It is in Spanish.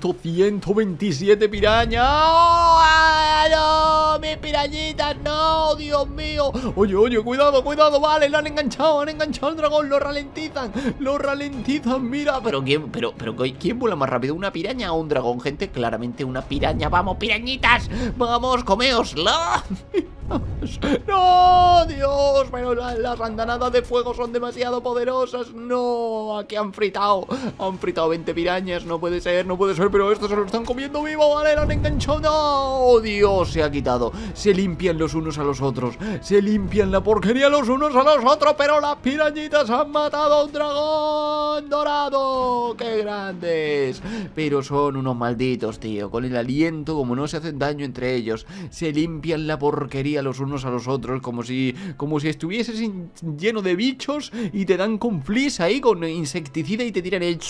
127 pirañas. ¡Oh, ¡No! ¡Mis pirañitas! ¡No! ¡Dios mío! Oye, oye, cuidado, cuidado, vale, lo han enganchado, han enganchado al dragón, lo ralentizan, lo ralentizan, mira. Pero quién, pero, pero ¿quién vuela más rápido? ¿Una piraña o un dragón? Gente, claramente una piraña. ¡Vamos, pirañitas! ¡Vamos, comeosla! ¡No! ¡Dios! Pero las andanadas de fuego son demasiado poderosas. ¡No! Aquí han fritado. Han fritado 20 pirañas. No puede ser, no puede ser. Pero estos se lo están comiendo vivo. Vale, lo han enganchado. ¡No! ¡Oh, Dios! Se ha quitado. Se limpian los unos a los otros. Se limpian la porquería los unos a los otros. Pero las pirañitas han matado a un dragón dorado. ¡Qué grandes! Pero son unos malditos, tío. Con el aliento, como no se hacen daño entre ellos, se limpian la porquería los unos a los otros, como si, como si estuvieses lleno de bichos y te dan con flis ahí, con insecticida y te tiran el...